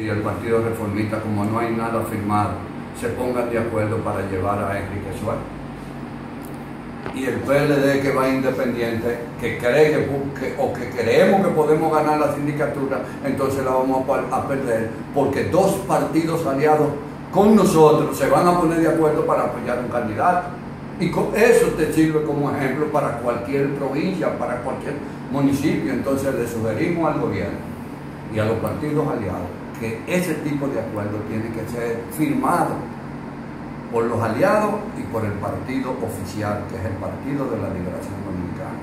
y el Partido Reformista, como no hay nada firmado, se pongan de acuerdo para llevar a Enrique Suárez. Y el PLD que va independiente, que cree que, o que creemos que podemos ganar la sindicatura, entonces la vamos a, a perder, porque dos partidos aliados con nosotros se van a poner de acuerdo para apoyar un candidato. Y con eso te sirve como ejemplo para cualquier provincia, para cualquier municipio. Entonces le sugerimos al gobierno y a los partidos aliados que ese tipo de acuerdo tiene que ser firmado por los aliados y por el partido oficial, que es el Partido de la Liberación Dominicana.